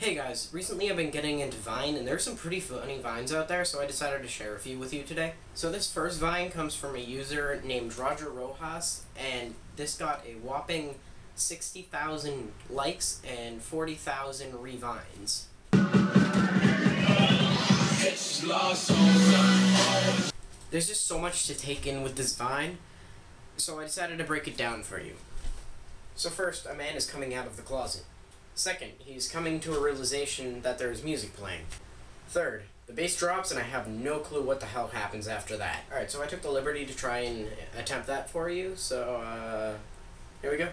Hey guys, recently I've been getting into Vine, and there's some pretty funny Vines out there, so I decided to share a few with you today. So this first Vine comes from a user named Roger Rojas, and this got a whopping 60,000 likes and 40,000 revines. There's just so much to take in with this Vine, so I decided to break it down for you. So first, a man is coming out of the closet. Second, he's coming to a realization that there's music playing. Third, the bass drops and I have no clue what the hell happens after that. Alright, so I took the liberty to try and attempt that for you, so, uh, here we go.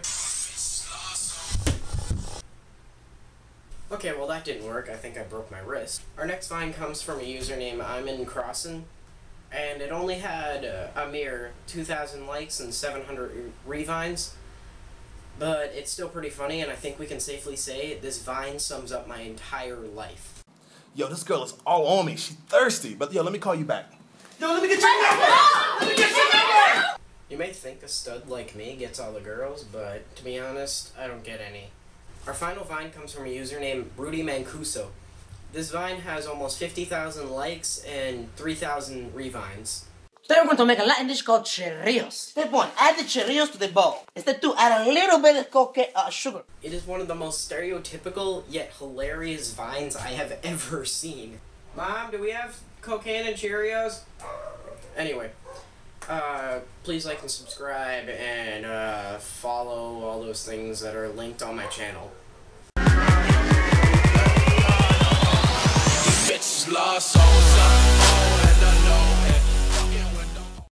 Okay, well that didn't work. I think I broke my wrist. Our next vine comes from a user named in Crossin, and it only had uh, a mere 2,000 likes and 700 revines. But it's still pretty funny, and I think we can safely say this vine sums up my entire life. Yo, this girl is all on me. She's thirsty. But yo, let me call you back. Yo, let me get your number! Let me get your number! You may think a stud like me gets all the girls, but to be honest, I don't get any. Our final vine comes from a user named Rudy Mancuso. This vine has almost 50,000 likes and 3,000 revines. Today we're going to make a Latin dish called chirrillos. Step one, add the chirrillos to the bowl. Step two, add a little bit of coca uh, sugar. It is one of the most stereotypical yet hilarious vines I have ever seen. Mom, do we have cocaine and Cheerios? Anyway, uh, please like and subscribe and uh, follow all those things that are linked on my channel.